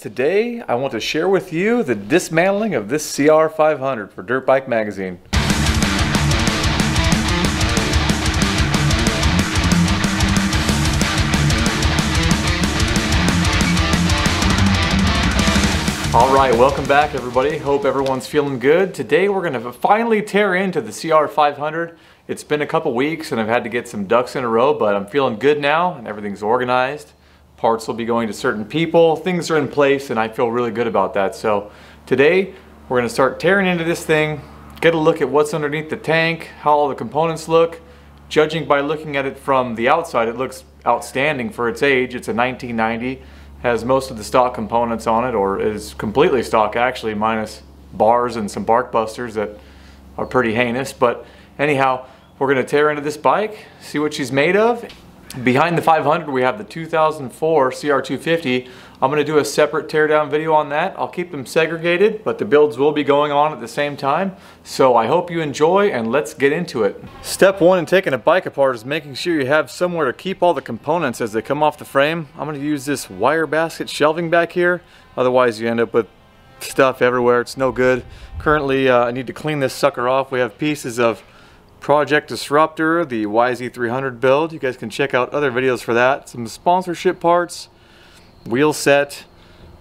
today I want to share with you the dismantling of this CR500 for Dirt Bike Magazine. All right, welcome back everybody. Hope everyone's feeling good. Today we're gonna finally tear into the CR500. It's been a couple weeks and I've had to get some ducks in a row, but I'm feeling good now and everything's organized. Parts will be going to certain people. Things are in place and I feel really good about that. So today we're gonna start tearing into this thing, get a look at what's underneath the tank, how all the components look. Judging by looking at it from the outside, it looks outstanding for its age. It's a 1990 has most of the stock components on it or is completely stock actually minus bars and some bark busters that are pretty heinous but anyhow we're going to tear into this bike see what she's made of behind the 500 we have the 2004 CR250 I'm going to do a separate teardown video on that. I'll keep them segregated, but the builds will be going on at the same time. So I hope you enjoy and let's get into it. Step one in taking a bike apart is making sure you have somewhere to keep all the components as they come off the frame. I'm going to use this wire basket shelving back here. Otherwise you end up with stuff everywhere. It's no good. Currently uh, I need to clean this sucker off. We have pieces of Project Disruptor, the YZ300 build. You guys can check out other videos for that. Some sponsorship parts wheel set,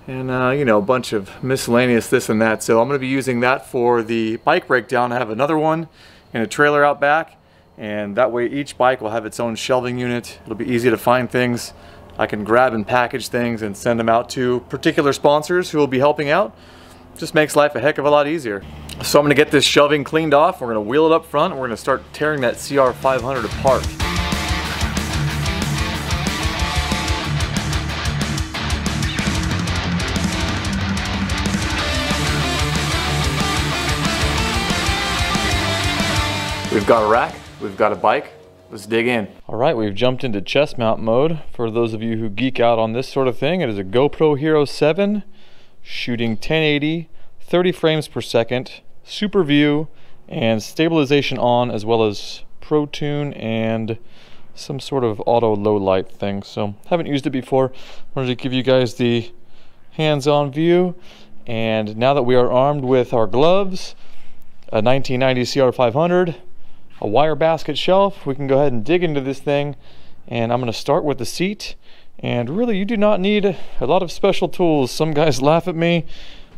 and uh, you know a bunch of miscellaneous this and that. So I'm going to be using that for the bike breakdown. I have another one in a trailer out back and that way each bike will have its own shelving unit. It'll be easy to find things. I can grab and package things and send them out to particular sponsors who will be helping out just makes life a heck of a lot easier. So I'm to get this shelving cleaned off. We're going to wheel it up front and we're going to start tearing that CR500 apart. We've got a rack, we've got a bike, let's dig in. All right, we've jumped into chest mount mode. For those of you who geek out on this sort of thing, it is a GoPro Hero 7 shooting 1080, 30 frames per second, super view, and stabilization on, as well as Pro Tune and some sort of auto low light thing. So haven't used it before. Wanted to give you guys the hands-on view. And now that we are armed with our gloves, a 1990 CR500, a wire basket shelf. We can go ahead and dig into this thing and I'm going to start with the seat and really you do not need a lot of special tools. Some guys laugh at me,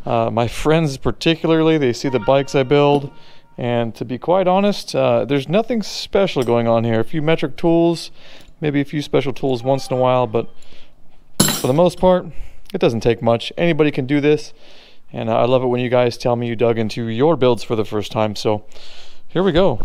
uh, my friends particularly, they see the bikes I build and to be quite honest, uh, there's nothing special going on here. A few metric tools, maybe a few special tools once in a while, but for the most part, it doesn't take much. Anybody can do this. And I love it when you guys tell me you dug into your builds for the first time. So here we go.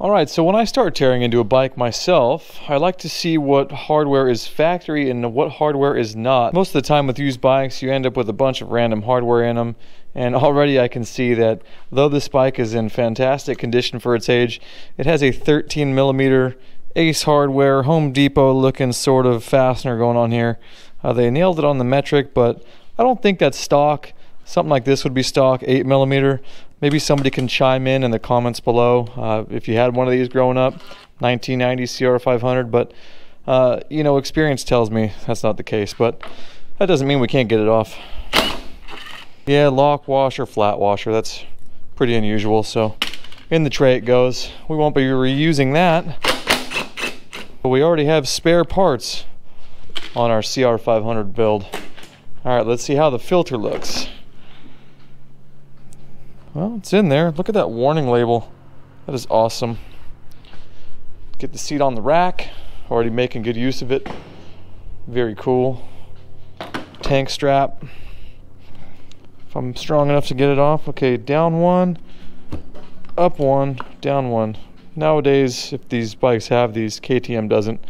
Alright, so when I start tearing into a bike myself, I like to see what hardware is factory and what hardware is not. Most of the time with used bikes, you end up with a bunch of random hardware in them, and already I can see that though this bike is in fantastic condition for its age, it has a 13 millimeter Ace Hardware, Home Depot looking sort of fastener going on here. Uh, they nailed it on the metric, but I don't think that's stock. Something like this would be stock, 8 millimeter. Maybe somebody can chime in in the comments below uh, if you had one of these growing up, 1990 CR500. But, uh, you know, experience tells me that's not the case. But that doesn't mean we can't get it off. Yeah, lock washer, flat washer. That's pretty unusual. So in the tray it goes. We won't be reusing that. But we already have spare parts on our CR500 build. All right, let's see how the filter looks. Well, it's in there. Look at that warning label. That is awesome. Get the seat on the rack. Already making good use of it. Very cool. Tank strap. If I'm strong enough to get it off. Okay, down one, up one, down one. Nowadays, if these bikes have these, KTM doesn't.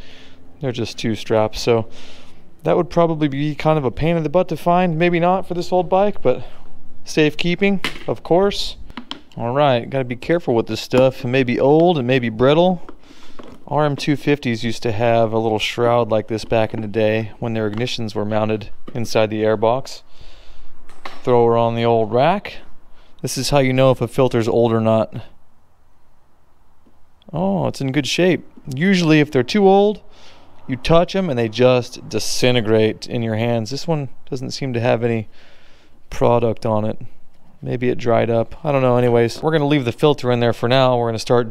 They're just two straps. So that would probably be kind of a pain in the butt to find. Maybe not for this old bike, but Safekeeping, of course. All right, got to be careful with this stuff. It may be old, it may be brittle. RM250s used to have a little shroud like this back in the day when their ignitions were mounted inside the airbox. Throw her on the old rack. This is how you know if a filter's old or not. Oh, it's in good shape. Usually if they're too old, you touch them and they just disintegrate in your hands. This one doesn't seem to have any product on it. Maybe it dried up. I don't know. Anyways, we're going to leave the filter in there for now. We're going to start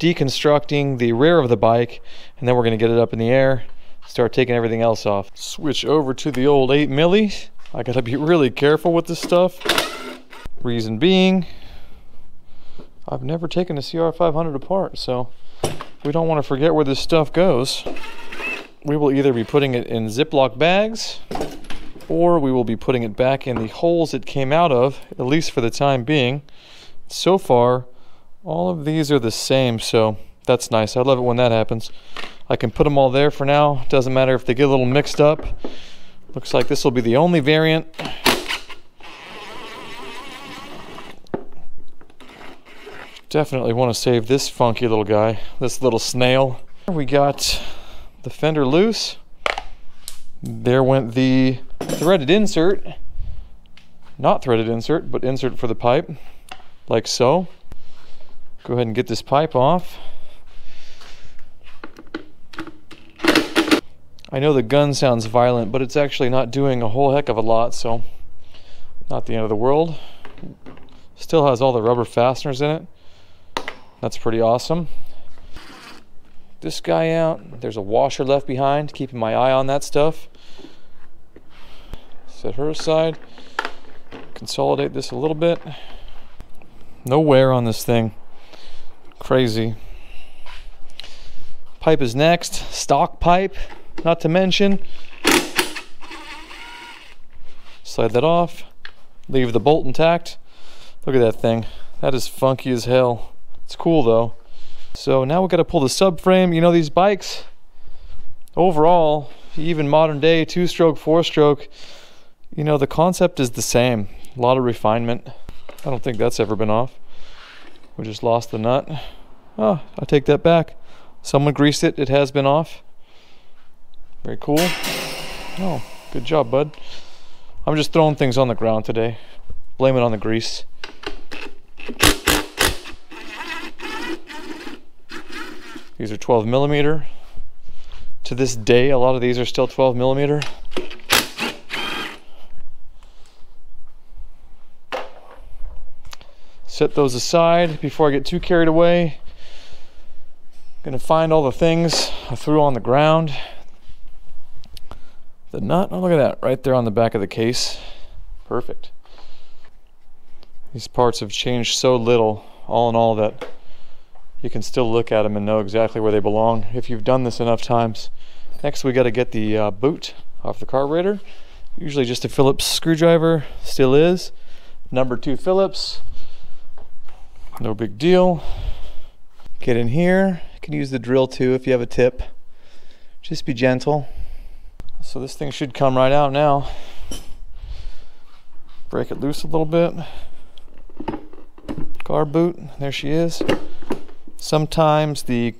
deconstructing the rear of the bike and then we're going to get it up in the air start taking everything else off switch over to the old 8 milli I gotta be really careful with this stuff reason being I've never taken a CR500 apart so we don't want to forget where this stuff goes we will either be putting it in Ziploc bags or we will be putting it back in the holes it came out of at least for the time being so far all of these are the same, so that's nice. I love it when that happens. I can put them all there for now. Doesn't matter if they get a little mixed up. Looks like this will be the only variant. Definitely want to save this funky little guy, this little snail. We got the fender loose. There went the threaded insert. Not threaded insert, but insert for the pipe, like so. Go ahead and get this pipe off. I know the gun sounds violent, but it's actually not doing a whole heck of a lot, so not the end of the world. Still has all the rubber fasteners in it. That's pretty awesome. This guy out. There's a washer left behind, keeping my eye on that stuff. Set her aside. Consolidate this a little bit. No wear on this thing. Crazy. Pipe is next. Stock pipe, not to mention. Slide that off. Leave the bolt intact. Look at that thing. That is funky as hell. It's cool though. So now we got to pull the subframe. You know these bikes, overall, even modern day two-stroke, four-stroke, you know the concept is the same. A lot of refinement. I don't think that's ever been off. We just lost the nut. Oh, I take that back. Someone greased it. It has been off. Very cool. Oh, good job, bud. I'm just throwing things on the ground today. Blame it on the grease. These are 12 millimeter. To this day, a lot of these are still 12 millimeter. Set those aside before I get too carried away. I'm Gonna find all the things I threw on the ground. The nut, oh look at that, right there on the back of the case. Perfect. These parts have changed so little, all in all, that you can still look at them and know exactly where they belong if you've done this enough times. Next we got to get the uh, boot off the carburetor. Usually just a Phillips screwdriver, still is. Number two Phillips. No big deal. Get in here. You can use the drill too if you have a tip. Just be gentle. So this thing should come right out now. Break it loose a little bit. Car boot, there she is. Sometimes the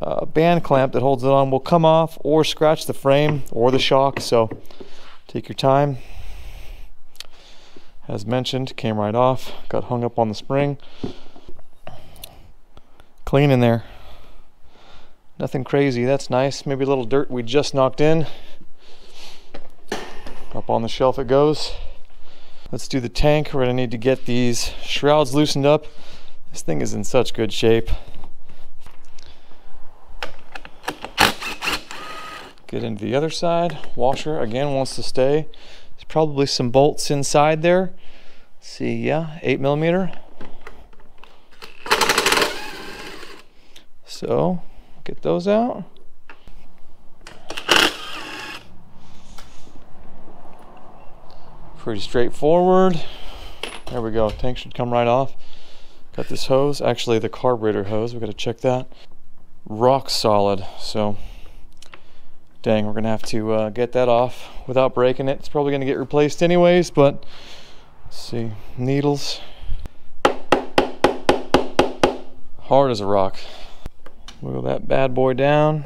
uh, band clamp that holds it on will come off or scratch the frame or the shock, so take your time as mentioned, came right off, got hung up on the spring. Clean in there. Nothing crazy, that's nice. Maybe a little dirt we just knocked in. Up on the shelf it goes. Let's do the tank. We're gonna need to get these shrouds loosened up. This thing is in such good shape. Get into the other side. Washer again wants to stay. There's probably some bolts inside there. Let's see, yeah, eight millimeter. So get those out. Pretty straightforward. There we go. Tank should come right off. Got this hose, actually the carburetor hose. We got to check that. Rock solid. So Dang, we're gonna have to uh, get that off without breaking it. It's probably gonna get replaced anyways, but let's see, needles. Hard as a rock. Wiggle that bad boy down.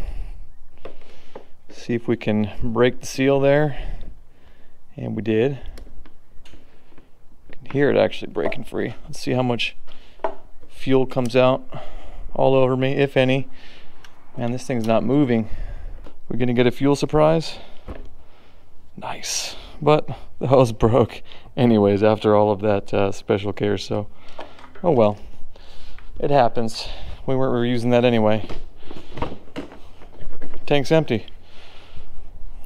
See if we can break the seal there. And we did. Can hear it actually breaking free. Let's see how much fuel comes out all over me, if any. Man, this thing's not moving. We're gonna get a fuel surprise. Nice, but the hose broke anyways after all of that uh, special care, so oh well. It happens. We weren't reusing that anyway. Tank's empty.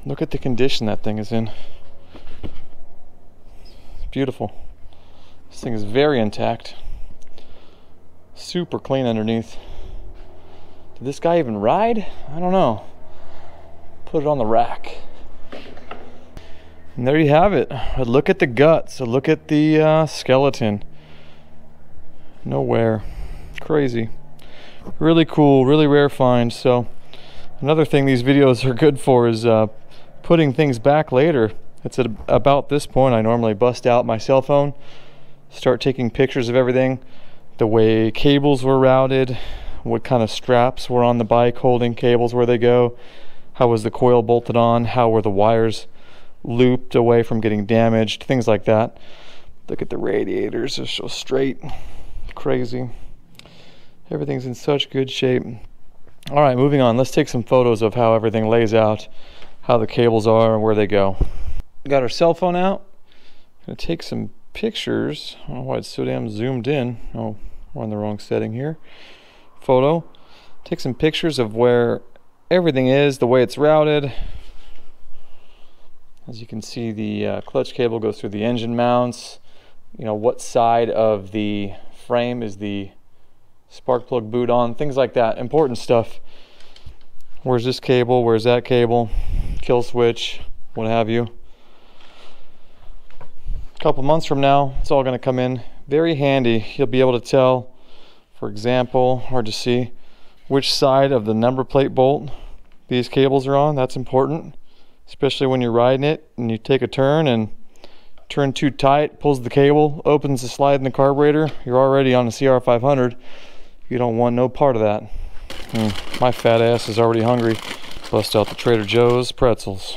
Look at the condition that thing is in. It's beautiful. This thing is very intact. Super clean underneath. Did this guy even ride? I don't know. Put it on the rack. And there you have it. Look at the guts. Look at the uh, skeleton. Nowhere. Crazy. Really cool, really rare find. So another thing these videos are good for is uh, putting things back later. It's at about this point I normally bust out my cell phone, start taking pictures of everything, the way cables were routed, what kind of straps were on the bike holding cables where they go, how was the coil bolted on, how were the wires looped away from getting damaged, things like that. Look at the radiators, they're so straight, crazy. Everything's in such good shape. All right, moving on. Let's take some photos of how everything lays out, how the cables are, and where they go. Got our cell phone out. Gonna take some pictures. I don't know why it's so damn zoomed in. Oh, we're on the wrong setting here. Photo. Take some pictures of where everything is, the way it's routed. As you can see, the uh, clutch cable goes through the engine mounts. You know, what side of the frame is the spark plug boot on, things like that. Important stuff. Where's this cable? Where's that cable? Kill switch, what have you. A couple months from now, it's all going to come in very handy. You'll be able to tell, for example, hard to see, which side of the number plate bolt these cables are on. That's important, especially when you're riding it and you take a turn and turn too tight, pulls the cable, opens the slide in the carburetor. You're already on a CR500. You don't want no part of that. Mm, my fat ass is already hungry. Bust out the Trader Joe's pretzels.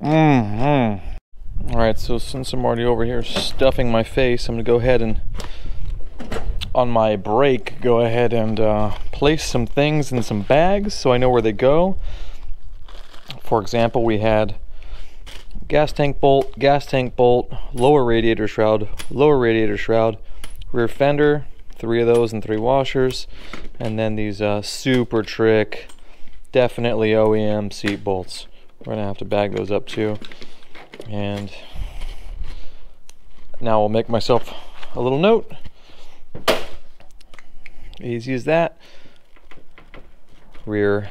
Mmm. -hmm. All right, so since I'm already over here stuffing my face, I'm gonna go ahead and on my break, go ahead and uh, place some things in some bags so I know where they go. For example, we had gas tank bolt, gas tank bolt, lower radiator shroud, lower radiator shroud, rear fender, three of those and three washers and then these uh, super trick definitely OEM seat bolts. We're gonna have to bag those up too. And now I'll make myself a little note easy as that rear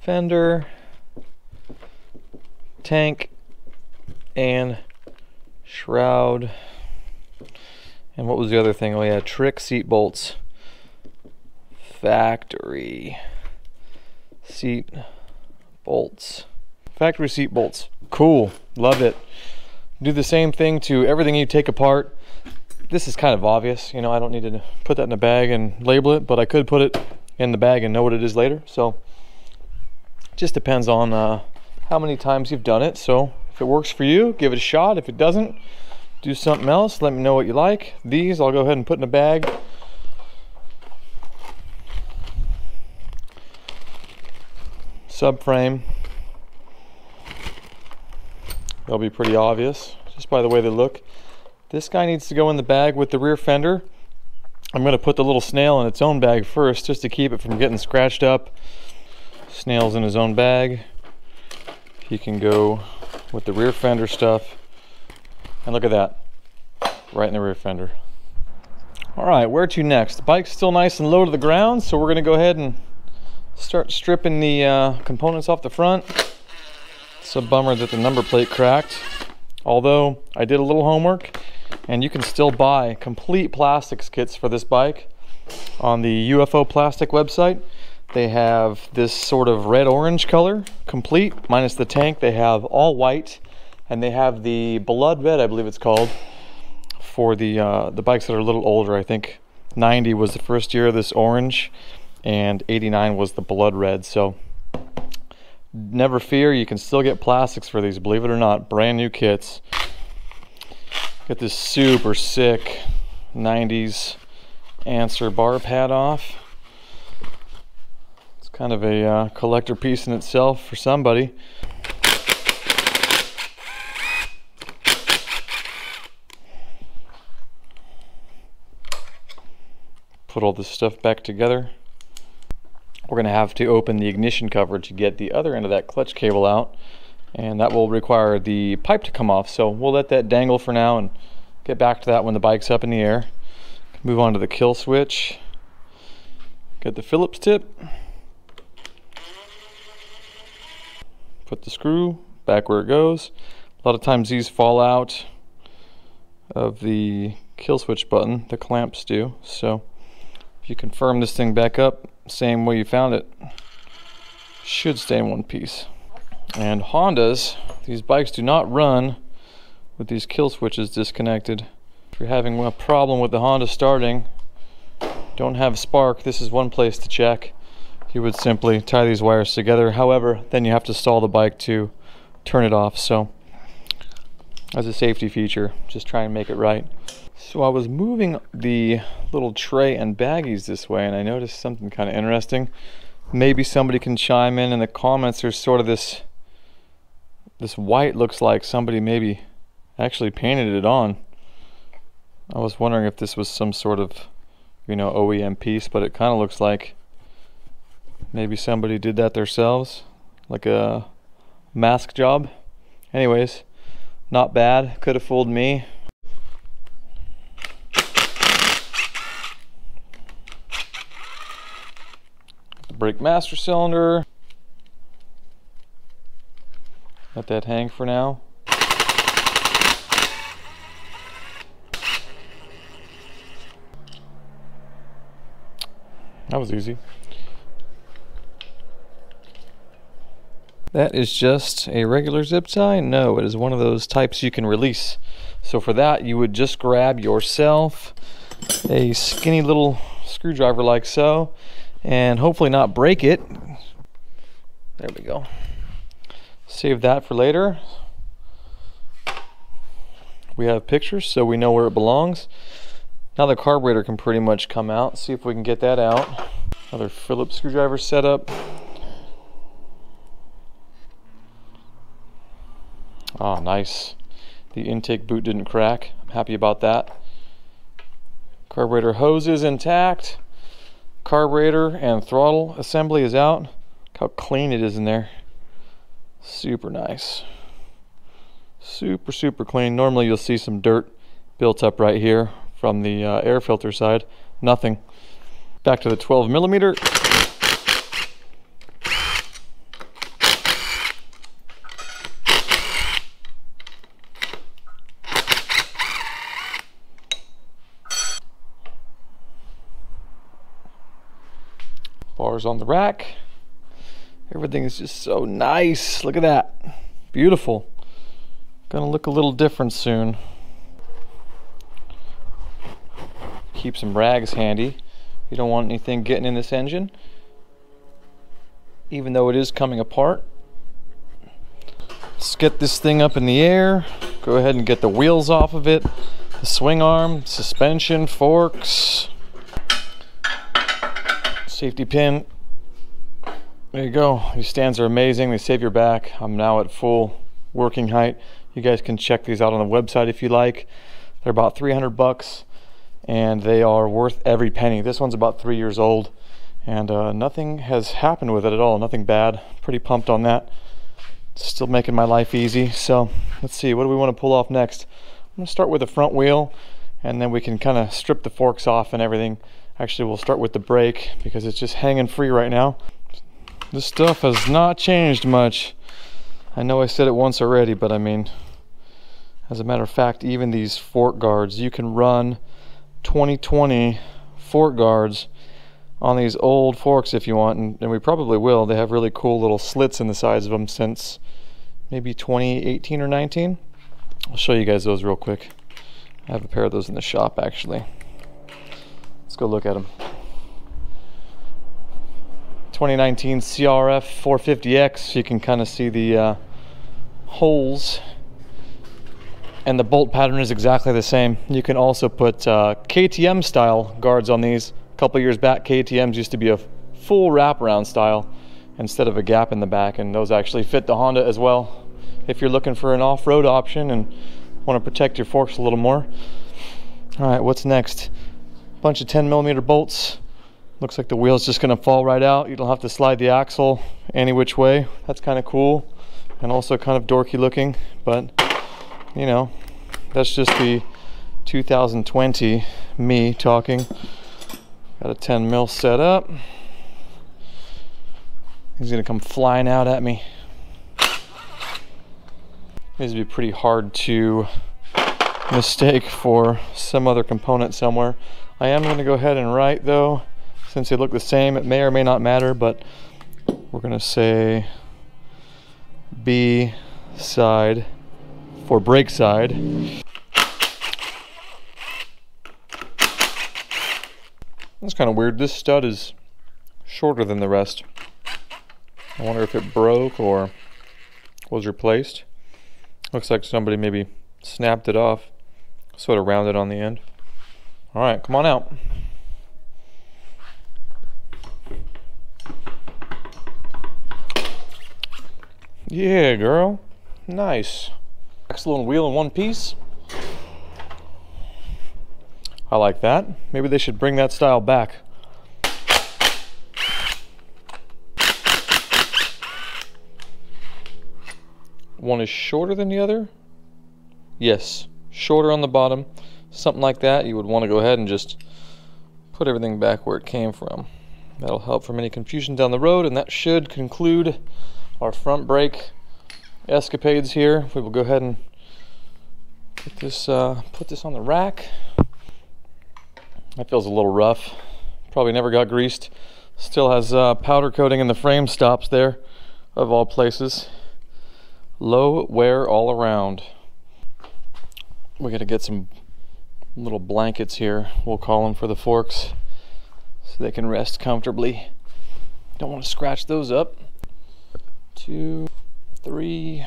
fender tank and shroud and what was the other thing? Oh yeah, trick seat bolts. Factory seat bolts. Factory seat bolts. Cool. Love it. Do the same thing to everything you take apart. This is kind of obvious. You know, I don't need to put that in a bag and label it, but I could put it in the bag and know what it is later. So just depends on uh, how many times you've done it. So if it works for you, give it a shot. If it doesn't, do something else. Let me know what you like. These I'll go ahead and put in a bag. Subframe. They'll be pretty obvious just by the way they look. This guy needs to go in the bag with the rear fender. I'm going to put the little snail in its own bag first just to keep it from getting scratched up. Snail's in his own bag. He can go with the rear fender stuff and look at that, right in the rear fender. All right, where to next? The bike's still nice and low to the ground, so we're gonna go ahead and start stripping the uh, components off the front. It's a bummer that the number plate cracked. Although I did a little homework and you can still buy complete plastics kits for this bike on the UFO plastic website. They have this sort of red orange color complete minus the tank. They have all white and they have the blood red, I believe it's called, for the uh, the bikes that are a little older. I think 90 was the first year of this orange, and 89 was the blood red. So never fear, you can still get plastics for these. Believe it or not, brand new kits. Get this super sick 90s answer bar pad off. It's Kind of a uh, collector piece in itself for somebody. Put all this stuff back together. We're going to have to open the ignition cover to get the other end of that clutch cable out and that will require the pipe to come off. So we'll let that dangle for now and get back to that when the bike's up in the air. Move on to the kill switch. Get the Phillips tip. Put the screw back where it goes. A lot of times these fall out of the kill switch button. The clamps do. So if you confirm this thing back up same way you found it should stay in one piece and Hondas, these bikes do not run with these kill switches disconnected. If you're having a problem with the Honda starting, don't have spark, this is one place to check. You would simply tie these wires together. However, then you have to stall the bike to turn it off. So as a safety feature, just try and make it right. So I was moving the little tray and baggies this way and I noticed something kind of interesting. Maybe somebody can chime in in the comments. There's sort of this this white looks like somebody maybe actually painted it on. I was wondering if this was some sort of, you know, OEM piece, but it kind of looks like maybe somebody did that themselves, like a mask job. Anyways, not bad. Could have fooled me. Brake master cylinder. Let that hang for now. That was easy. That is just a regular zip tie? No, it is one of those types you can release. So for that, you would just grab yourself a skinny little screwdriver like so, and hopefully not break it. There we go. Save that for later. We have pictures so we know where it belongs. Now the carburetor can pretty much come out. See if we can get that out. Another Phillips screwdriver setup. Oh, nice. The intake boot didn't crack. I'm happy about that. Carburetor hose is intact. Carburetor and throttle assembly is out. Look how clean it is in there. Super nice. Super, super clean. Normally you'll see some dirt built up right here from the uh, air filter side. Nothing. Back to the 12 millimeter. Bars on the rack. Everything is just so nice. Look at that. Beautiful. Gonna look a little different soon. Keep some rags handy. You don't want anything getting in this engine. Even though it is coming apart. Let's get this thing up in the air. Go ahead and get the wheels off of it. The swing arm, suspension, forks. Safety pin there you go. These stands are amazing. They save your back. I'm now at full working height. You guys can check these out on the website if you like. They're about 300 bucks and they are worth every penny. This one's about three years old and uh, nothing has happened with it at all. Nothing bad. Pretty pumped on that. Still making my life easy. So let's see, what do we want to pull off next? I'm gonna start with the front wheel and then we can kind of strip the forks off and everything. Actually, we'll start with the brake because it's just hanging free right now. This stuff has not changed much. I know I said it once already, but I mean, as a matter of fact, even these fork guards, you can run 2020 fork guards on these old forks if you want, and, and we probably will. They have really cool little slits in the sides of them since maybe 2018 or 19. I'll show you guys those real quick. I have a pair of those in the shop actually. Let's go look at them. 2019 CRF 450X. You can kind of see the uh, holes and the bolt pattern is exactly the same. You can also put uh, KTM style guards on these. A couple years back, KTMs used to be a full wraparound style instead of a gap in the back and those actually fit the Honda as well if you're looking for an off-road option and want to protect your forks a little more. All right, what's next? Bunch of 10 millimeter bolts. Looks like the wheel's just gonna fall right out. You don't have to slide the axle any which way. That's kind of cool and also kind of dorky looking, but you know, that's just the 2020 me talking. Got a 10 mil set up. He's gonna come flying out at me. These would be pretty hard to mistake for some other component somewhere. I am gonna go ahead and write though, since they look the same, it may or may not matter, but we're gonna say B side for brake side. That's kind of weird. This stud is shorter than the rest. I wonder if it broke or was replaced. Looks like somebody maybe snapped it off, sort of rounded on the end. All right, come on out. Yeah, girl. Nice. Axle and wheel in one piece. I like that. Maybe they should bring that style back. One is shorter than the other? Yes, shorter on the bottom. Something like that, you would want to go ahead and just put everything back where it came from. That'll help from any confusion down the road, and that should conclude our front brake escapades here. We will go ahead and put this, uh, put this on the rack. That feels a little rough. Probably never got greased. Still has uh, powder coating in the frame stops there, of all places. Low wear all around. We got to get some little blankets here, we'll call them for the forks, so they can rest comfortably. Don't want to scratch those up. Two, three,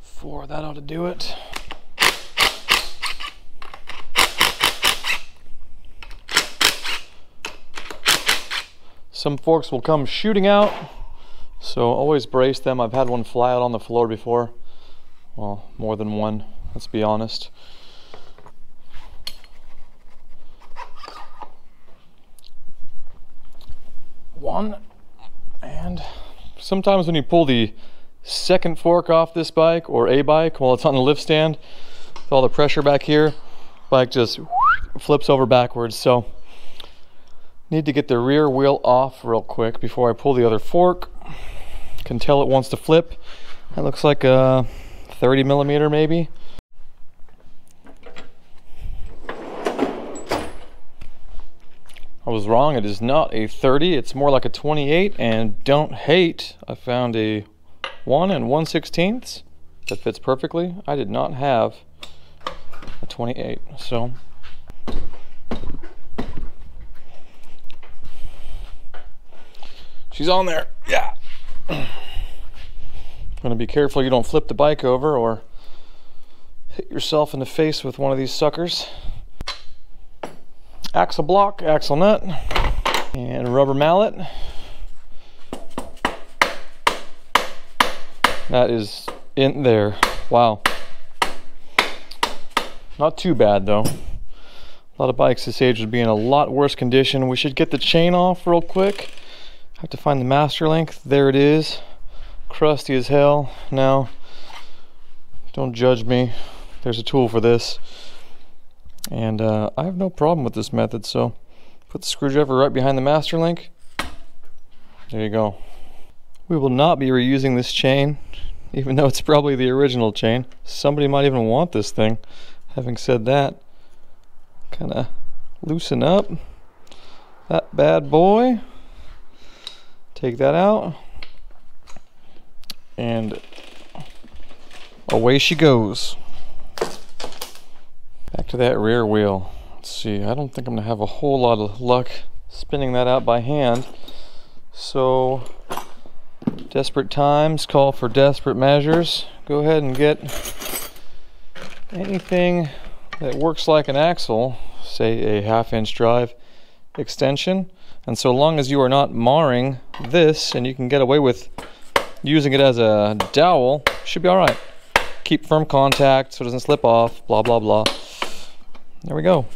four, that ought to do it. Some forks will come shooting out so always brace them. I've had one fly out on the floor before. Well, more than one, let's be honest. One, and sometimes when you pull the second fork off this bike or a bike while it's on the lift stand, with all the pressure back here, bike just flips over backwards. So need to get the rear wheel off real quick before I pull the other fork can tell it wants to flip. That looks like a 30 millimeter maybe. I was wrong, it is not a 30, it's more like a 28 and don't hate, I found a 1 and 1 16ths that fits perfectly. I did not have a 28, so she's on there, yeah. Gonna be careful you don't flip the bike over or hit yourself in the face with one of these suckers. Axle block, axle nut, and rubber mallet. That is in there. Wow. Not too bad though. A lot of bikes this age would be in a lot worse condition. We should get the chain off real quick. Have to find the master link. There it is. Crusty as hell. Now, don't judge me. There's a tool for this. And uh, I have no problem with this method, so put the screwdriver right behind the master link. There you go. We will not be reusing this chain, even though it's probably the original chain. Somebody might even want this thing. Having said that, kind of loosen up that bad boy. Take that out. And away she goes. Back to that rear wheel. Let's see, I don't think I'm gonna have a whole lot of luck spinning that out by hand. So, desperate times call for desperate measures. Go ahead and get anything that works like an axle, say a half inch drive extension. And so long as you are not marring this and you can get away with using it as a dowel, should be all right. Keep firm contact so it doesn't slip off, blah, blah, blah. There we go.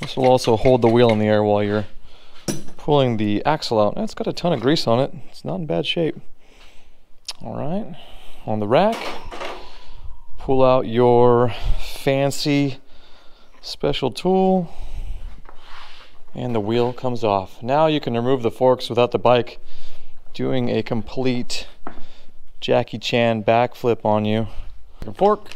This will also hold the wheel in the air while you're pulling the axle out. It's got a ton of grease on it. It's not in bad shape. All right, on the rack, pull out your fancy special tool and the wheel comes off. Now you can remove the forks without the bike doing a complete Jackie Chan backflip on you. Fork.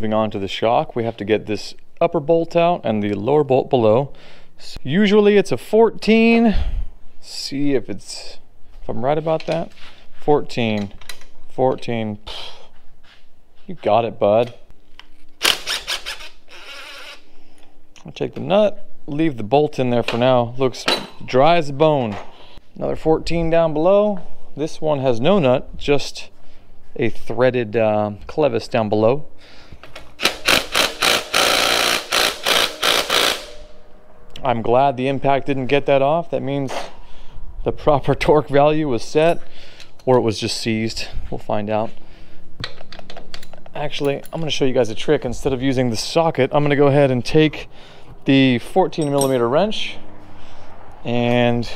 Moving on to the shock, we have to get this upper bolt out and the lower bolt below. So usually it's a 14. See if it's, if I'm right about that. 14, 14. You got it, bud. I'll take the nut, leave the bolt in there for now. Looks dry as a bone. Another 14 down below. This one has no nut, just a threaded uh, clevis down below. I'm glad the impact didn't get that off. That means the proper torque value was set or it was just seized. We'll find out. Actually, I'm gonna show you guys a trick. Instead of using the socket, I'm gonna go ahead and take the 14 millimeter wrench and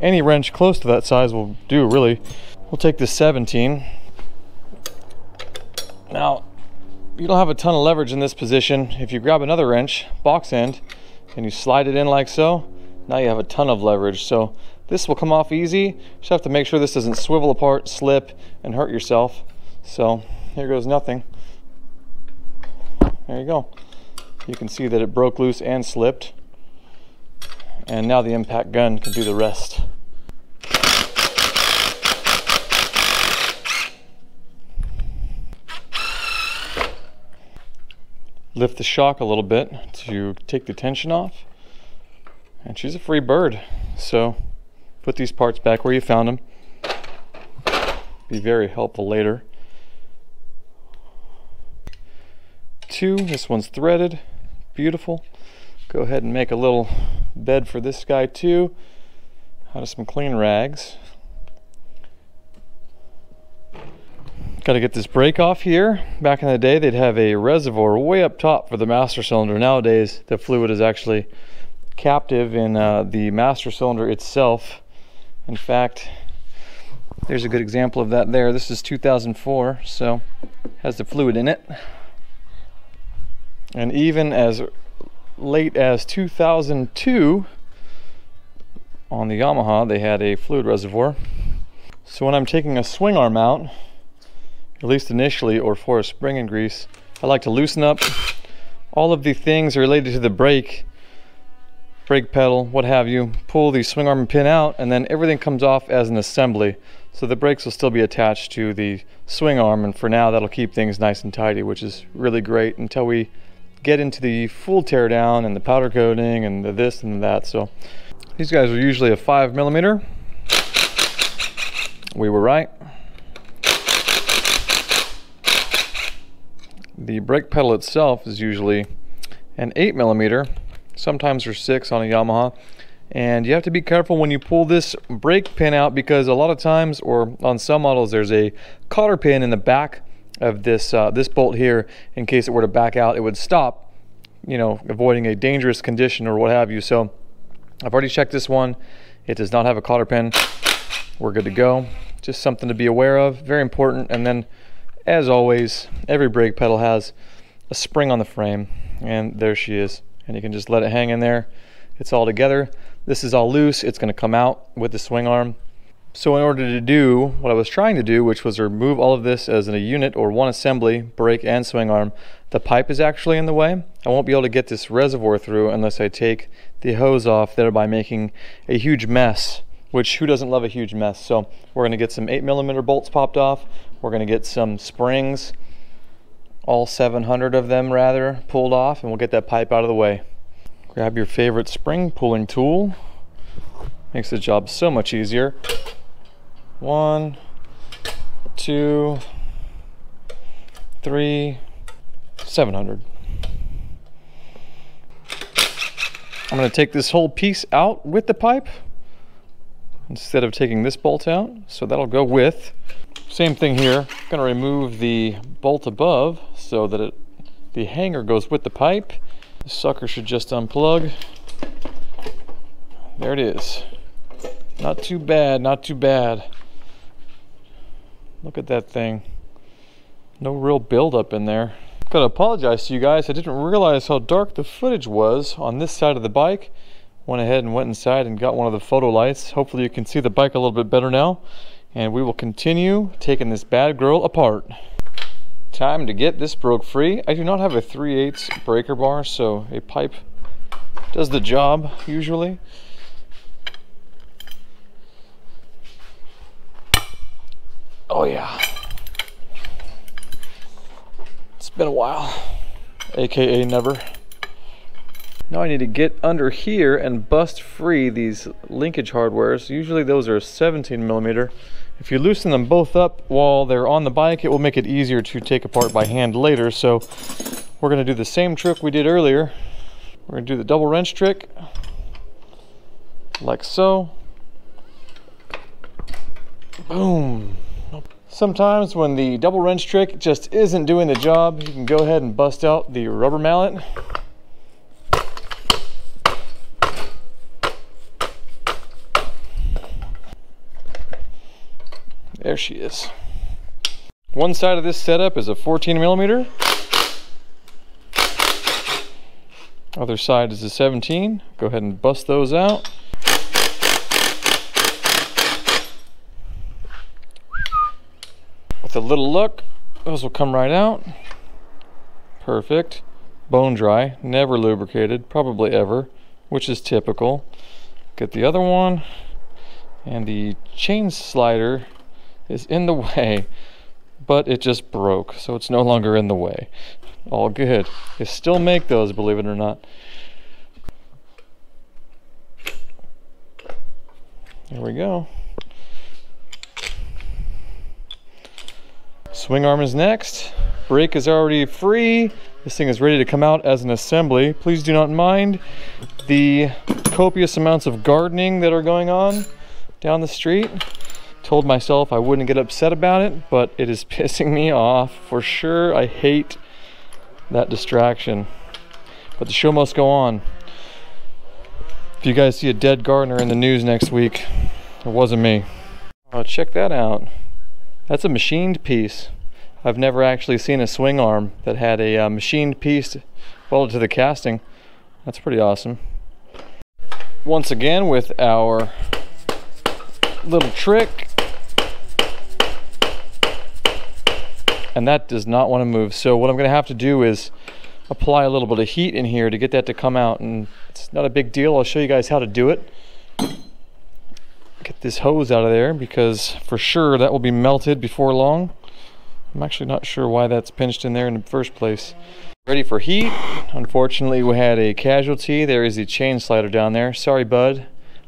any wrench close to that size will do really. We'll take the 17. Now, you don't have a ton of leverage in this position. If you grab another wrench, box end, and you slide it in like so, now you have a ton of leverage. So this will come off easy. Just have to make sure this doesn't swivel apart, slip, and hurt yourself. So here goes nothing. There you go. You can see that it broke loose and slipped. And now the impact gun can do the rest. Lift the shock a little bit to take the tension off. And she's a free bird. So put these parts back where you found them. Be very helpful later. Two, this one's threaded. Beautiful. Go ahead and make a little bed for this guy too. Out of some clean rags. Got to get this brake off here. Back in the day, they'd have a reservoir way up top for the master cylinder. Nowadays, the fluid is actually captive in uh, the master cylinder itself. In fact, there's a good example of that there. This is 2004, so has the fluid in it. And even as late as 2002, on the Yamaha, they had a fluid reservoir. So when I'm taking a swing arm out, at least initially, or for a spring and grease. I like to loosen up all of the things related to the brake, brake pedal, what have you, pull the swing arm and pin out, and then everything comes off as an assembly. So the brakes will still be attached to the swing arm, and for now that'll keep things nice and tidy, which is really great until we get into the full teardown and the powder coating and the this and that. So these guys are usually a five millimeter. We were right. The brake pedal itself is usually an 8 millimeter. Sometimes there's 6 on a Yamaha. And you have to be careful when you pull this brake pin out because a lot of times, or on some models, there's a cotter pin in the back of this uh, this bolt here. In case it were to back out, it would stop, you know, avoiding a dangerous condition or what have you. So I've already checked this one. It does not have a cotter pin. We're good to go. Just something to be aware of. Very important. And then as always, every brake pedal has a spring on the frame, and there she is. And you can just let it hang in there. It's all together. This is all loose. It's going to come out with the swing arm. So in order to do what I was trying to do, which was remove all of this as a unit or one assembly, brake and swing arm, the pipe is actually in the way. I won't be able to get this reservoir through unless I take the hose off, thereby making a huge mess which who doesn't love a huge mess? So we're gonna get some eight millimeter bolts popped off. We're gonna get some springs all 700 of them rather, pulled off and we'll get that pipe out of the way. Grab your favorite spring pulling tool. Makes the job so much easier. One, two, three, 700. I'm going to take this whole piece out with the pipe instead of taking this bolt out. So that'll go with. Same thing here. I'm to remove the bolt above so that it, the hanger goes with the pipe. The sucker should just unplug. There it is. Not too bad, not too bad. Look at that thing. No real buildup in there. Gotta apologize to you guys. I didn't realize how dark the footage was on this side of the bike. Went ahead and went inside and got one of the photo lights. Hopefully you can see the bike a little bit better now. And we will continue taking this bad girl apart. Time to get this broke free. I do not have a 3 8 breaker bar, so a pipe does the job usually. Oh yeah. It's been a while, AKA never. Now I need to get under here and bust free these linkage hardwares. Usually those are 17 millimeter. If you loosen them both up while they're on the bike, it will make it easier to take apart by hand later. So we're gonna do the same trick we did earlier. We're gonna do the double wrench trick, like so. Boom. Sometimes when the double wrench trick just isn't doing the job, you can go ahead and bust out the rubber mallet. There she is. One side of this setup is a 14 millimeter. Other side is a 17. Go ahead and bust those out. With a little look, those will come right out. Perfect. Bone dry, never lubricated, probably ever, which is typical. Get the other one, and the chain slider is in the way, but it just broke, so it's no longer in the way. All good. They still make those, believe it or not. There we go. Swing arm is next. Brake is already free. This thing is ready to come out as an assembly. Please do not mind the copious amounts of gardening that are going on down the street. Told myself I wouldn't get upset about it, but it is pissing me off for sure. I hate that distraction. But the show must go on. If you guys see a dead gardener in the news next week, it wasn't me. Oh, check that out. That's a machined piece. I've never actually seen a swing arm that had a uh, machined piece welded to the casting. That's pretty awesome. Once again with our little trick. And that does not want to move. So what I'm going to have to do is apply a little bit of heat in here to get that to come out. And it's not a big deal. I'll show you guys how to do it. Get this hose out of there because for sure that will be melted before long. I'm actually not sure why that's pinched in there in the first place. Ready for heat. Unfortunately, we had a casualty. There is a chain slider down there. Sorry, bud.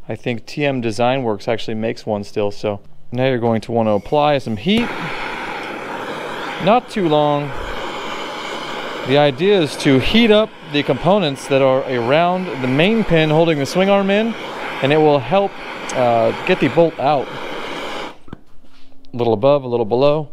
I think TM Design Works actually makes one still, so now you're going to want to apply some heat. Not too long. The idea is to heat up the components that are around the main pin holding the swing arm in, and it will help uh, get the bolt out. A little above, a little below.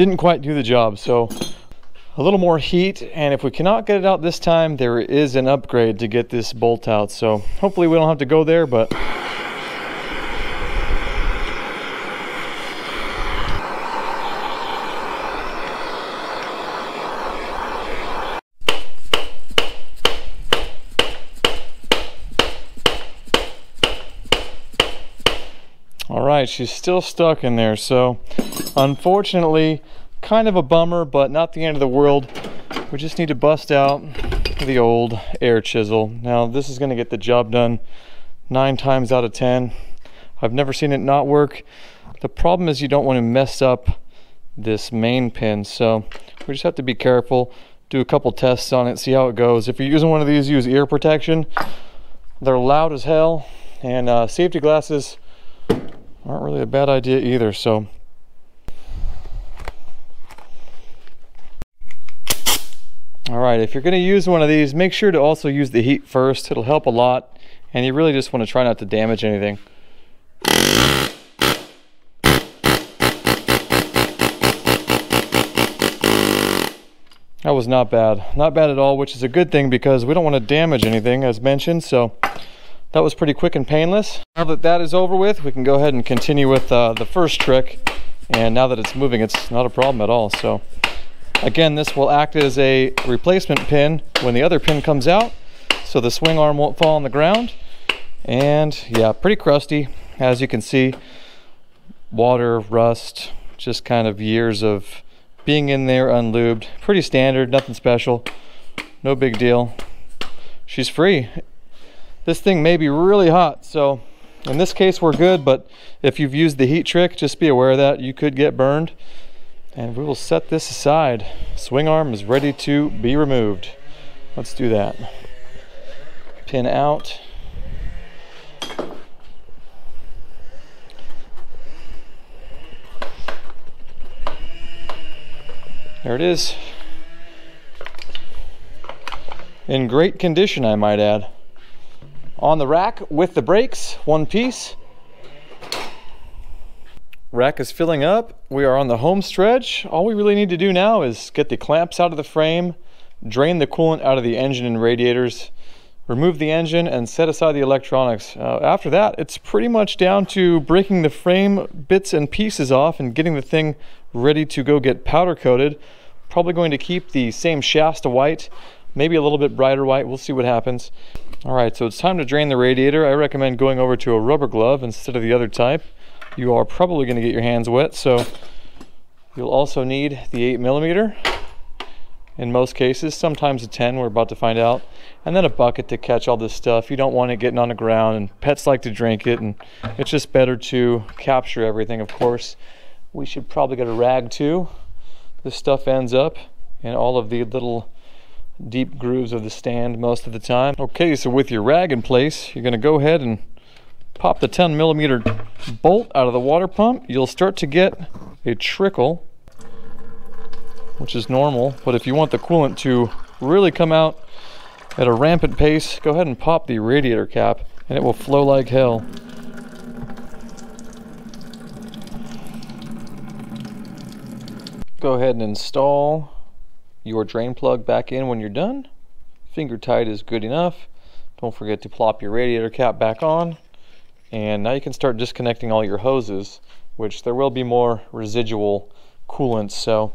Didn't quite do the job. So a little more heat and if we cannot get it out this time there is an upgrade to get this bolt out so hopefully we don't have to go there but all right she's still stuck in there so Unfortunately, kind of a bummer, but not the end of the world. We just need to bust out the old air chisel. Now this is gonna get the job done nine times out of 10. I've never seen it not work. The problem is you don't want to mess up this main pin. So we just have to be careful, do a couple tests on it, see how it goes. If you're using one of these, use ear protection. They're loud as hell and uh, safety glasses aren't really a bad idea either. So All right, if you're gonna use one of these, make sure to also use the heat first. It'll help a lot. And you really just wanna try not to damage anything. That was not bad. Not bad at all, which is a good thing because we don't want to damage anything as mentioned. So that was pretty quick and painless. Now that that is over with, we can go ahead and continue with uh, the first trick. And now that it's moving, it's not a problem at all. So again, this will act as a replacement pin when the other pin comes out. So the swing arm won't fall on the ground. And yeah, pretty crusty. As you can see, water, rust, just kind of years of being in there unlubed. Pretty standard, nothing special. No big deal. She's free. This thing may be really hot, so in this case we're good, but if you've used the heat trick, just be aware that. You could get burned. And we will set this aside. Swing arm is ready to be removed. Let's do that. Pin out. There it is. In great condition, I might add. On the rack with the brakes, one piece. Rack is filling up. We are on the home stretch. All we really need to do now is get the clamps out of the frame, drain the coolant out of the engine and radiators, remove the engine, and set aside the electronics. Uh, after that, it's pretty much down to breaking the frame bits and pieces off and getting the thing ready to go get powder coated. Probably going to keep the same Shasta white, maybe a little bit brighter white. We'll see what happens. All right, so it's time to drain the radiator. I recommend going over to a rubber glove instead of the other type. You are probably going to get your hands wet, so you'll also need the 8 millimeter in most cases, sometimes a 10, we're about to find out, and then a bucket to catch all this stuff. You don't want it getting on the ground, and pets like to drink it, and it's just better to capture everything, of course. We should probably get a rag too. This stuff ends up in all of the little deep grooves of the stand most of the time. Okay, so with your rag in place, you're gonna go ahead and pop the 10 millimeter bolt out of the water pump. You'll start to get a trickle, which is normal, but if you want the coolant to really come out at a rampant pace, go ahead and pop the radiator cap and it will flow like hell. Go ahead and install your drain plug back in when you're done. Finger tight is good enough. Don't forget to plop your radiator cap back on. And now you can start disconnecting all your hoses, which there will be more residual coolant, so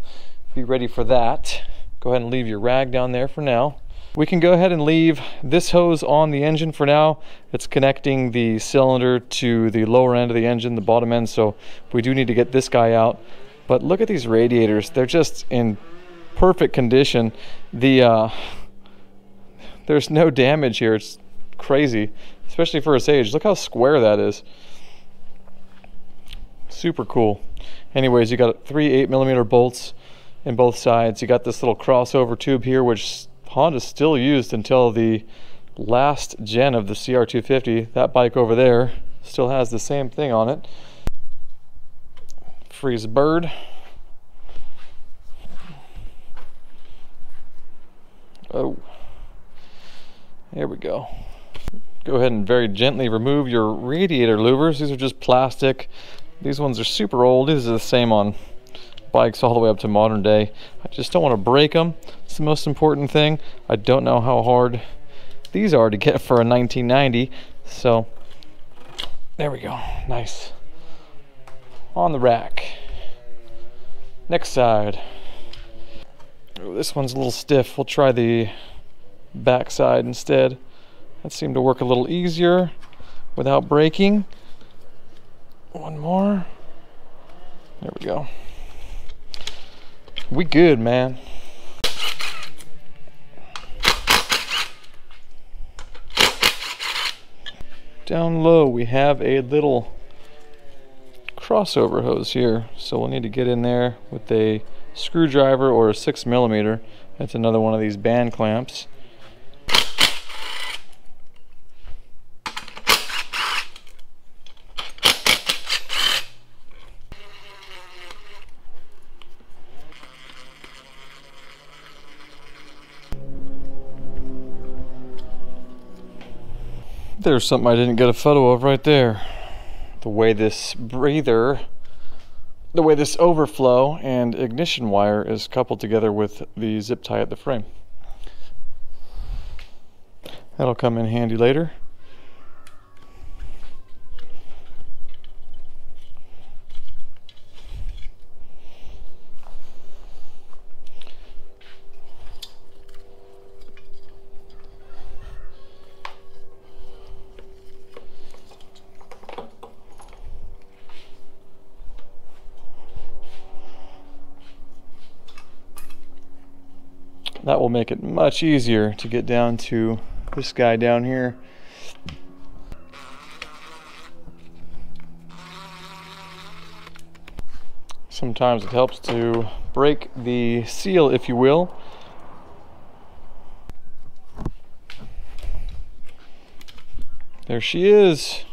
be ready for that. Go ahead and leave your rag down there for now. We can go ahead and leave this hose on the engine for now. It's connecting the cylinder to the lower end of the engine, the bottom end, so we do need to get this guy out. But look at these radiators. They're just in perfect condition. The uh, There's no damage here. It's crazy, especially for a Sage. Look how square that is. Super cool. Anyways, you got three 8 millimeter bolts in both sides. You got this little crossover tube here, which Honda still used until the last gen of the CR250. That bike over there still has the same thing on it freeze bird. Oh, there we go. Go ahead and very gently remove your radiator louvers. These are just plastic. These ones are super old. These are the same on bikes all the way up to modern day. I just don't want to break them. It's the most important thing. I don't know how hard these are to get for a 1990. So there we go. Nice on the rack. Next side. This one's a little stiff. We'll try the back side instead. That seemed to work a little easier without breaking. One more. There we go. We good, man. Down low, we have a little crossover hose here. So we'll need to get in there with a screwdriver or a six millimeter. That's another one of these band clamps. There's something I didn't get a photo of right there. The way this breather, the way this overflow and ignition wire is coupled together with the zip tie at the frame. That'll come in handy later. that will make it much easier to get down to this guy down here. Sometimes it helps to break the seal, if you will. There she is.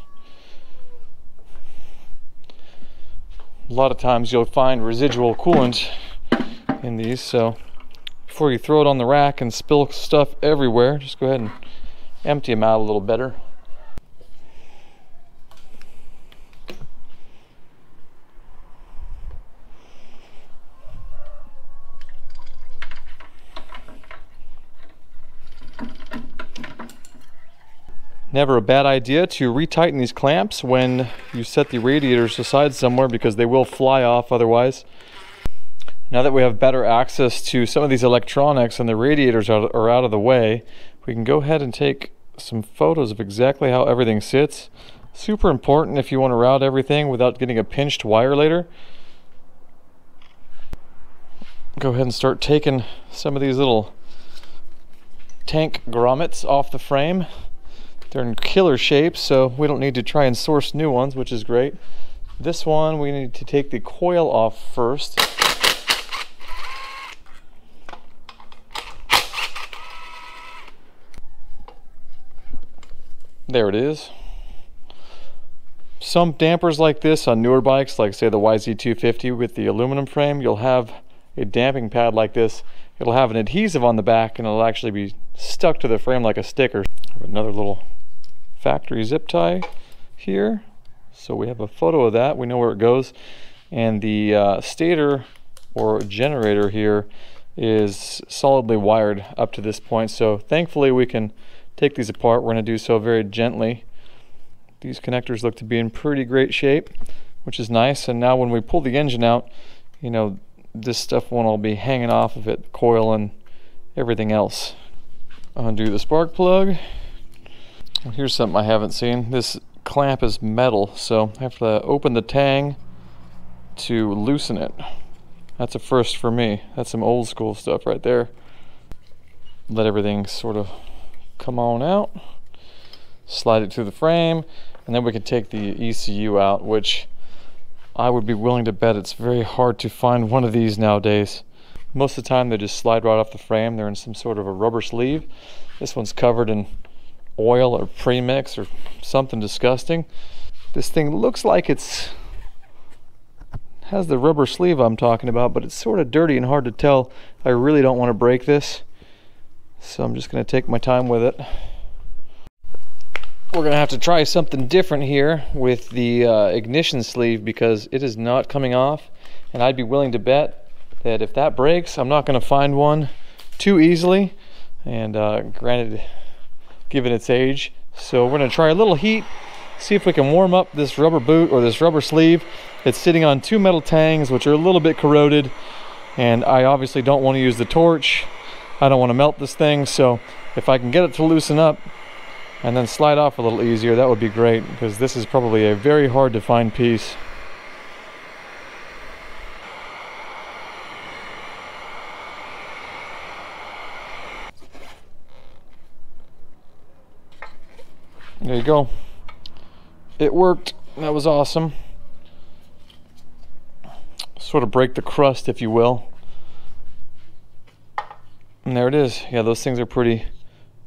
A lot of times you'll find residual coolant in these, so before you throw it on the rack and spill stuff everywhere, just go ahead and empty them out a little better. Never a bad idea to retighten these clamps when you set the radiators aside somewhere because they will fly off otherwise. Now that we have better access to some of these electronics and the radiators are, are out of the way, we can go ahead and take some photos of exactly how everything sits. Super important if you want to route everything without getting a pinched wire later. Go ahead and start taking some of these little tank grommets off the frame. They're in killer shape, so we don't need to try and source new ones, which is great. This one, we need to take the coil off first. There it is. Some dampers like this on newer bikes, like say the YZ250 with the aluminum frame, you'll have a damping pad like this. It'll have an adhesive on the back and it'll actually be stuck to the frame like a sticker. Another little factory zip tie here. So we have a photo of that. We know where it goes. And the uh, stator or generator here is solidly wired up to this point. So thankfully we can take these apart. We're going to do so very gently. These connectors look to be in pretty great shape, which is nice. And now when we pull the engine out, you know, this stuff won't all be hanging off of it, coil and everything else. Undo the spark plug. Here's something I haven't seen. This clamp is metal, so I have to open the tang to loosen it. That's a first for me. That's some old school stuff right there. Let everything sort of come on out, slide it through the frame, and then we can take the ECU out, which I would be willing to bet it's very hard to find one of these nowadays. Most of the time they just slide right off the frame. They're in some sort of a rubber sleeve. This one's covered in oil or premix or something disgusting. This thing looks like it's has the rubber sleeve I'm talking about, but it's sort of dirty and hard to tell. I really don't want to break this. So I'm just going to take my time with it. We're to have to try something different here with the uh, ignition sleeve because it is not coming off. And I'd be willing to bet that if that breaks, I'm not going to find one too easily. And uh, granted, given its age. So we're to try a little heat, see if we can warm up this rubber boot or this rubber sleeve. It's sitting on two metal tangs, which are a little bit corroded. And I obviously don't want to use the torch I don't want to melt this thing so if I can get it to loosen up and then slide off a little easier that would be great because this is probably a very hard to find piece. There you go. It worked. That was awesome. Sort of break the crust if you will. And there it is. Yeah, those things are pretty,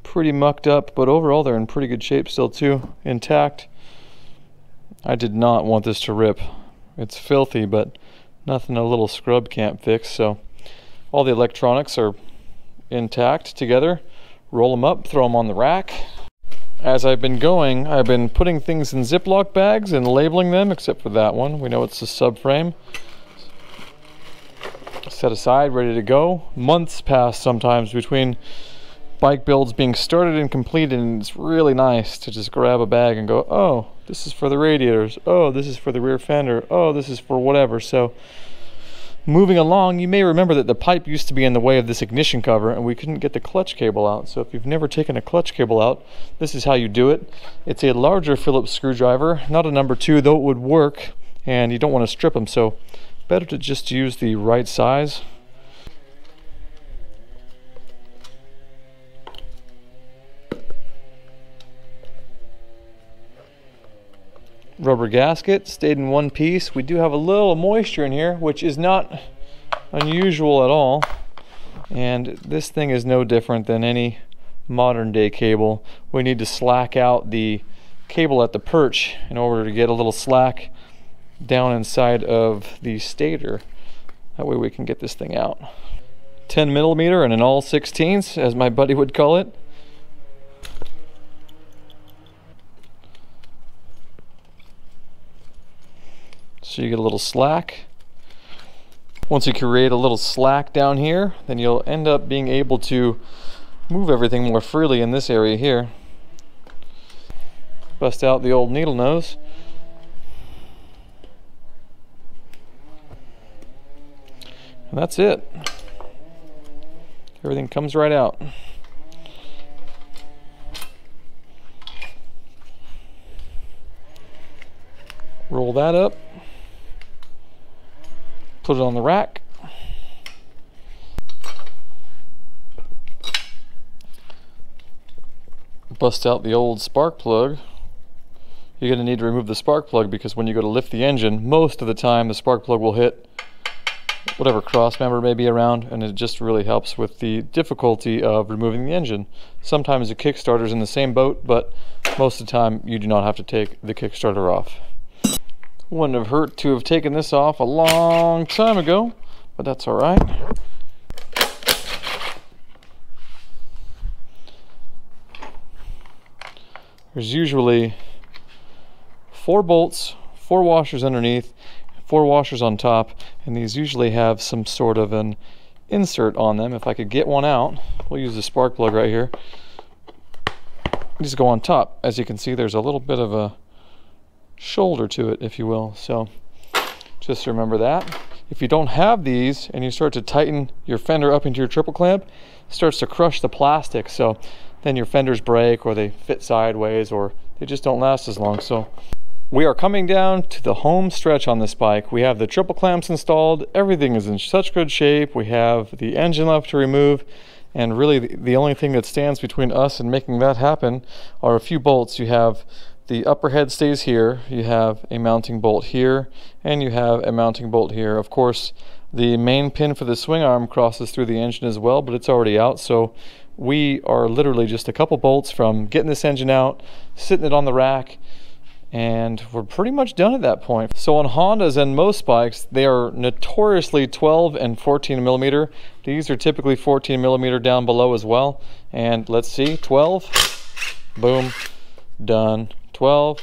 pretty mucked up, but overall they're in pretty good shape still too, intact. I did not want this to rip. It's filthy, but nothing a little scrub can't fix. So all the electronics are intact together. Roll them up, throw them on the rack. As I've been going, I've been putting things in Ziploc bags and labeling them, except for that one. We know it's the subframe set aside, ready to go. Months pass sometimes between bike builds being started and completed, and it's really nice to just grab a bag and go, oh, this is for the radiators. Oh, this is for the rear fender. Oh, this is for whatever. So moving along, you may remember that the pipe used to be in the way of this ignition cover and we couldn't get the clutch cable out. So if you've never taken a clutch cable out, this is how you do it. It's a larger Phillips screwdriver, not a number two, though it would work and you don't want to strip them. So better to just use the right size. Rubber gasket stayed in one piece. We do have a little moisture in here, which is not unusual at all. And this thing is no different than any modern day cable. We need to slack out the cable at the perch in order to get a little slack down inside of the stator. That way we can get this thing out. 10 millimeter and an all 16s, as my buddy would call it. So you get a little slack. Once you create a little slack down here, then you'll end up being able to move everything more freely in this area here. Bust out the old needle nose. And that's it. Everything comes right out. Roll that up. Put it on the rack. Bust out the old spark plug. You're going to need to remove the spark plug because when you go to lift the engine, most of the time the spark plug will hit whatever cross member may be around and it just really helps with the difficulty of removing the engine. Sometimes the Kickstarter is in the same boat but most of the time you do not have to take the Kickstarter off. Wouldn't have hurt to have taken this off a long time ago but that's alright. There's usually four bolts, four washers underneath, four washers on top and these usually have some sort of an insert on them. If I could get one out we'll use the spark plug right here. Just go on top. As you can see there's a little bit of a shoulder to it if you will. So just remember that. If you don't have these and you start to tighten your fender up into your triple clamp it starts to crush the plastic. So then your fenders break or they fit sideways or they just don't last as long. So we are coming down to the home stretch on this bike. We have the triple clamps installed. Everything is in such good shape. We have the engine left to remove. And really the only thing that stands between us and making that happen are a few bolts. You have the upper head stays here. You have a mounting bolt here and you have a mounting bolt here. Of course, the main pin for the swing arm crosses through the engine as well, but it's already out. So we are literally just a couple bolts from getting this engine out, sitting it on the rack, and we're pretty much done at that point. So on Hondas and most bikes, they are notoriously 12 and 14 millimeter. These are typically 14 millimeter down below as well. And let's see, 12, boom, done, 12.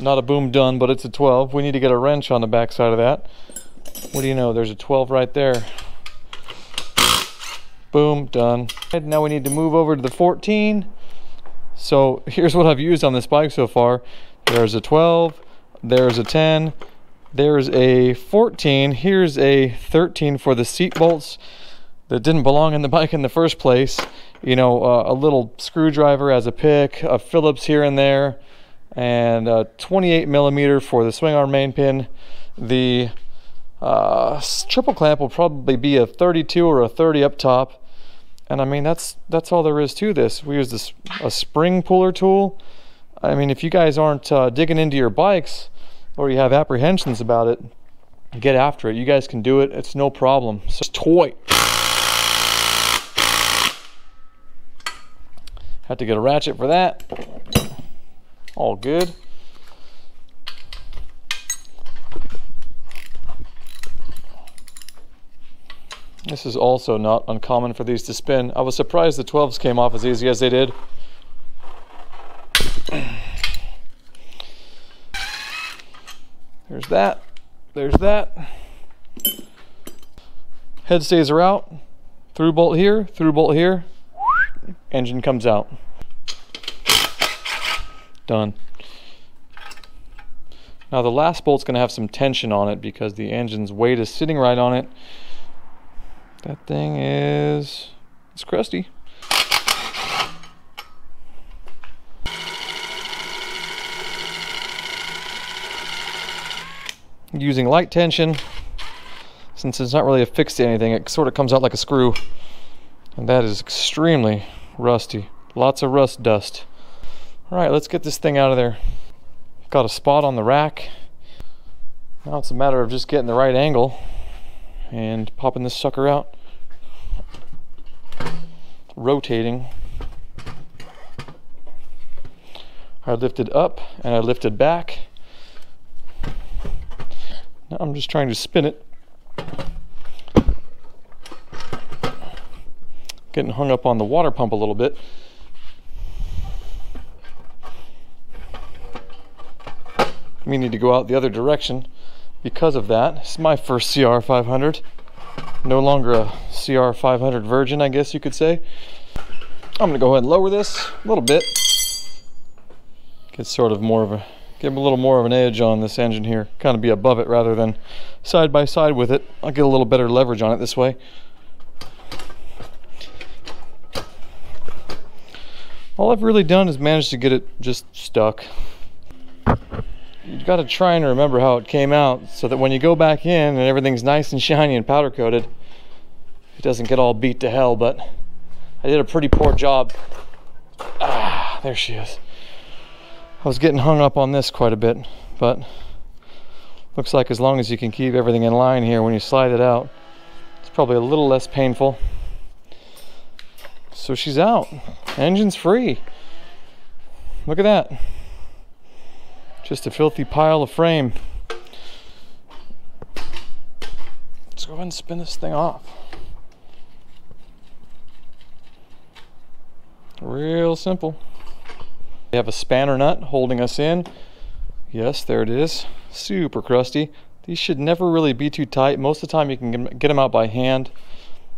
Not a boom done, but it's a 12. We need to get a wrench on the back side of that. What do you know, there's a 12 right there. Boom, done. And now we need to move over to the 14. So here's what I've used on this bike so far. There's a 12, there's a 10, there's a 14, here's a 13 for the seat bolts that didn't belong in the bike in the first place. You know, uh, a little screwdriver as a pick, a Phillips here and there, and a 28 millimeter for the swing arm main pin. The uh, triple clamp will probably be a 32 or a 30 up top And I mean, that's that's all there is to this. We use this a spring puller tool. I mean, if you guys aren't uh, digging into your bikes or you have apprehensions about it, get after it. You guys can do it. It's no problem. It's a toy. Had to get a ratchet for that. All good. This is also not uncommon for these to spin. I was surprised the 12s came off as easy as they did. There's that. There's that. Head stays are out. Through bolt here, through bolt here. Engine comes out. Done. Now the last bolt's going to have some tension on it because the engine's weight is sitting right on it. That thing is, it's crusty. Using light tension, since it's not really affixed to anything, it sort of comes out like a screw. And that is extremely rusty. Lots of rust dust. All right, let's get this thing out of there. Got a spot on the rack. Now it's a matter of just getting the right angle and popping this sucker out. Rotating. I lifted up and I lifted back. Now I'm just trying to spin it. Getting hung up on the water pump a little bit. We need to go out the other direction because of that. It's my first CR500. No longer a CR500 Virgin, I guess you could say. I'm gonna go ahead and lower this a little bit. Get sort of more of a, give a little more of an edge on this engine here. Kind of be above it rather than side by side with it. I'll get a little better leverage on it this way. All I've really done is managed to get it just stuck you've got to try and remember how it came out so that when you go back in and everything's nice and shiny and powder coated, it doesn't get all beat to hell, but I did a pretty poor job. Ah, there she is. I was getting hung up on this quite a bit, but looks like as long as you can keep everything in line here when you slide it out, it's probably a little less painful. So she's out. Engine's free. Look at that. Just a filthy pile of frame. Let's go ahead and spin this thing off. Real simple. We have a spanner nut holding us in. Yes, there it is. Super crusty. These should never really be too tight. Most of the time you can get them out by hand.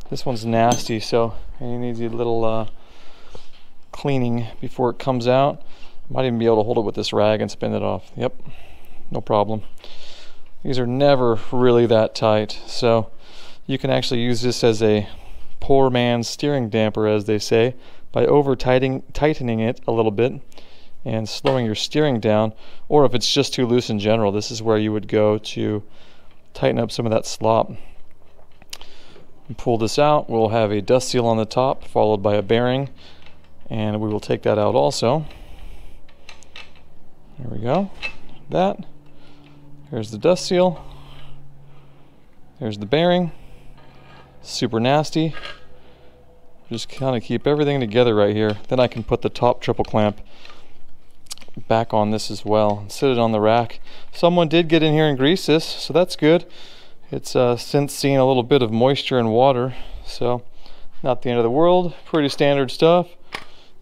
This one's nasty, so you need a little uh, cleaning before it comes out. Might even be able to hold it with this rag and spin it off. Yep, no problem. These are never really that tight, so you can actually use this as a poor man's steering damper, as they say, by over tightening it a little bit and slowing your steering down. Or if it's just too loose in general, this is where you would go to tighten up some of that slop. And pull this out, we'll have a dust seal on the top, followed by a bearing, and we will take that out also. There we go. That. Here's the dust seal. There's the bearing. Super nasty. Just kind of keep everything together right here. Then I can put the top triple clamp back on this as well and sit it on the rack. Someone did get in here and grease this, so that's good. It's uh, since seen a little bit of moisture and water, so not the end of the world. Pretty standard stuff.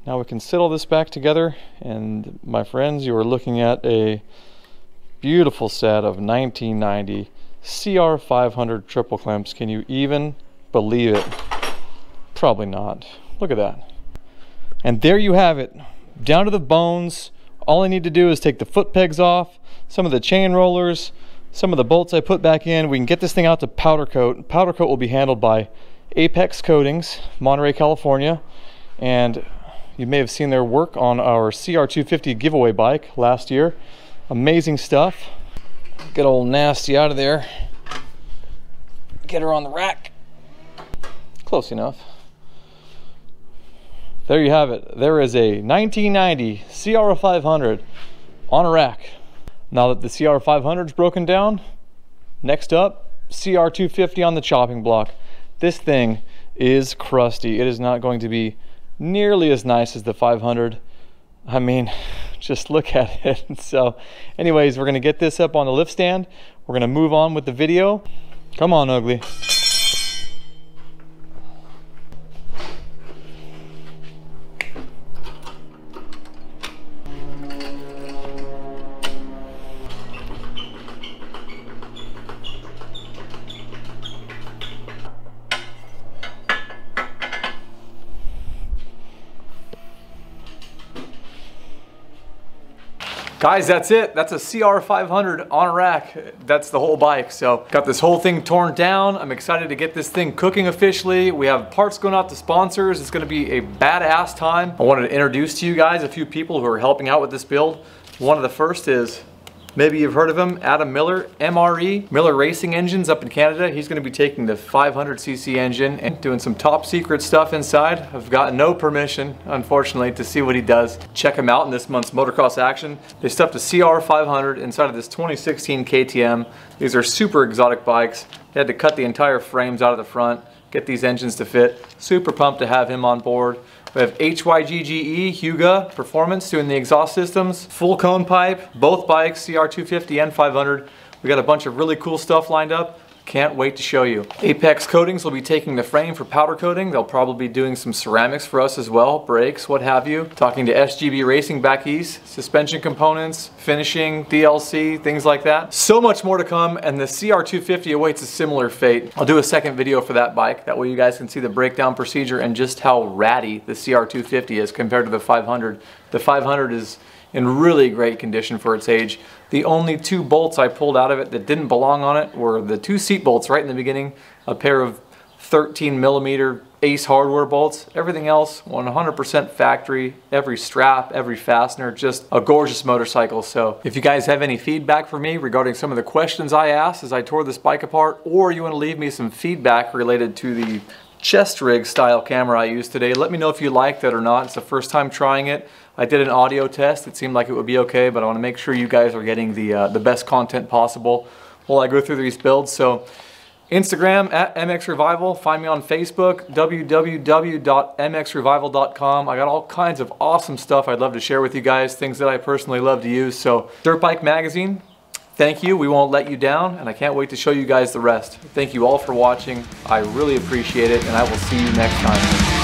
Now we can sit all this back together and my friends, you are looking at a beautiful set of 1990 CR500 triple clamps. Can you even believe it? Probably not. Look at that. And there you have it, down to the bones. All I need to do is take the foot pegs off, some of the chain rollers, some of the bolts I put back in. We can get this thing out to powder coat. Powder coat will be handled by Apex Coatings, Monterey, California. And you may have seen their work on our CR250 giveaway bike last year. Amazing stuff. Get old nasty out of there. Get her on the rack. Close enough. there you have it. There is a 1990 CR500 on a rack. Now that the CR500 is broken down, next up, CR250 on the chopping block. This thing is crusty. It is not going to be nearly as nice as the 500. I mean, just look at it. So anyways, we're gonna get this up on the lift stand. We're gonna move on with the video. Come on, Ugly. Guys, that's it. That's a CR500 on a rack. That's the whole bike. So got this whole thing torn down. I'm excited to get this thing cooking officially. We have parts going out to sponsors. It's gonna be a badass time. I wanted to introduce to you guys a few people who are helping out with this build. One of the first is Maybe you've heard of him, Adam Millar, MRE, Millar Racing Engines up in Canada. He's gonna be taking the 500cc engine and doing some top secret stuff inside. I've got no permission, unfortunately, to see what he does. Check him out in this month's motocross action. They stuffed a CR500 inside of this 2016 KTM. These are super exotic bikes. They had to cut the entire frames out of the front, get these engines to fit. Super pumped to have him on board. We have HYGGE Huga Performance doing the exhaust systems, full cone pipe, both bikes, CR250 and 500. We got a bunch of really cool stuff lined up. Can't wait to show you. Apex Coatings will be taking the frame for powder coating. They'll probably be doing some ceramics for us as well, brakes, what have you. Talking to SGB Racing back east, suspension components, finishing, DLC, things like that. So much more to come, and the CR250 awaits a similar fate. I'll do a second video for that bike. That way you guys can see the breakdown procedure and just how ratty the CR250 is compared to the 500. The 500 is in really great condition for its age. The only two bolts I pulled out of it that didn't belong on it were the two seat bolts right in the beginning, a pair of 13 millimeter Ace hardware bolts. Everything else 100% factory, every strap, every fastener, just a gorgeous motorcycle. So if you guys have any feedback for me regarding some of the questions I asked as I tore this bike apart, or you want to leave me some feedback related to the chest rig style camera I used today. Let me know if you liked it or not. It's the first time trying it. I did an audio test. It seemed like it would be okay, but I want to make sure you guys are getting the, uh, the best content possible while I go through these builds. So Instagram at MX Revival. Find me on Facebook, www.mxrevival.com. I got all kinds of awesome stuff I'd love to share with you guys, things that I personally love to use. So Dirt Bike Magazine, Thank you, we won't let you down, and I can't wait to show you guys the rest. Thank you all for watching. I really appreciate it, and I will see you next time.